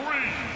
Three,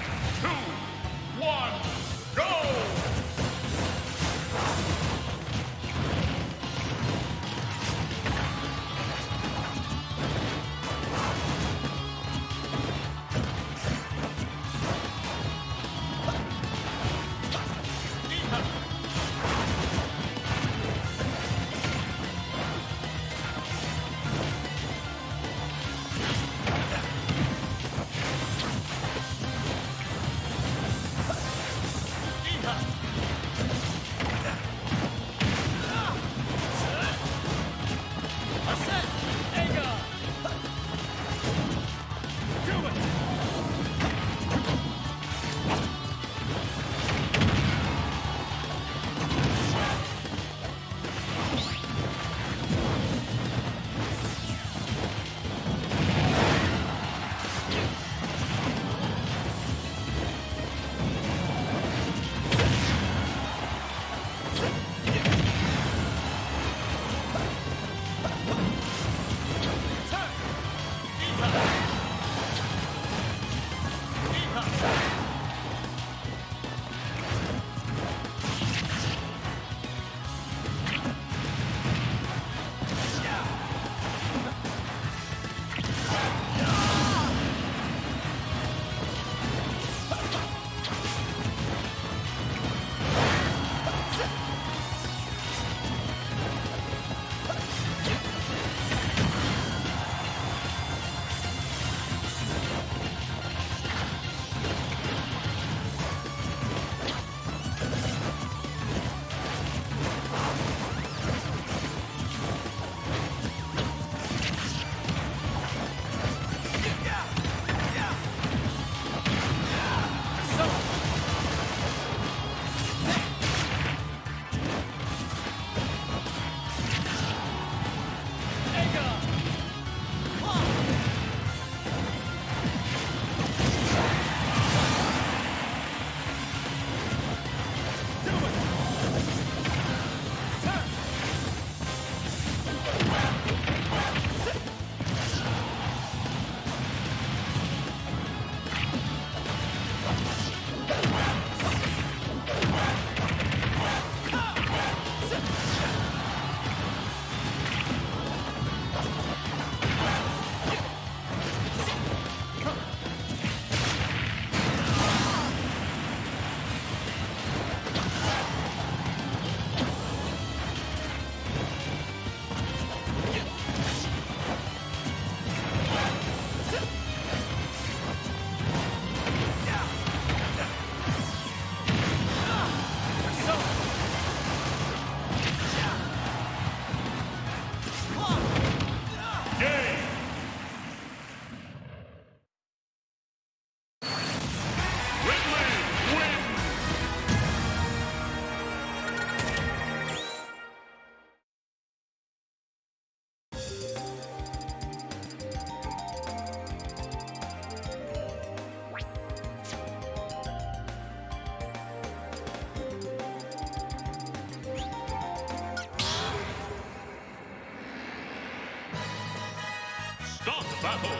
battle!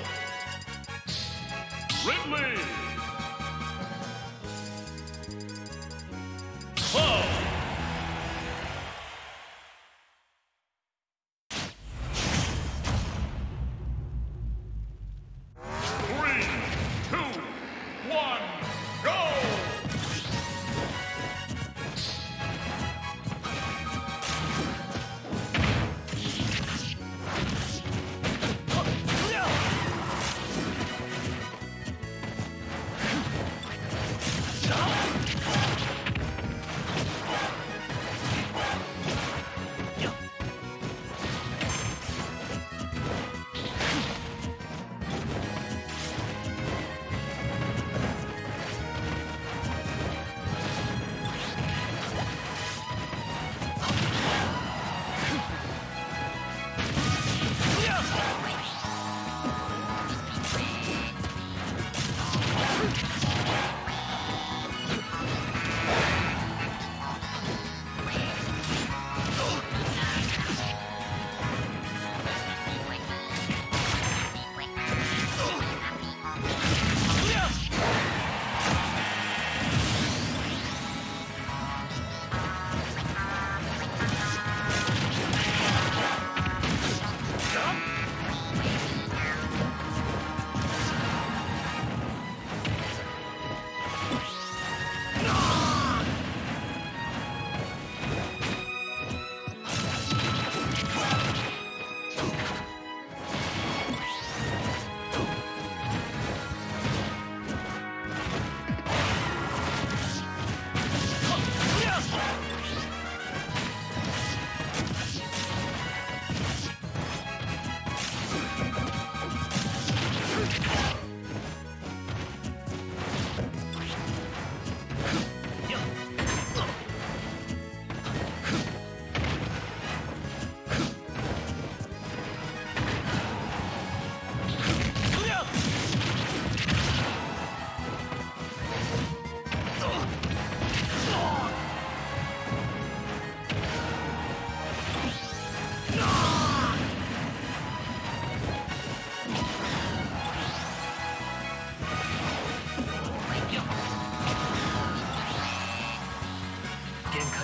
Ridley!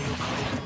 態を変える。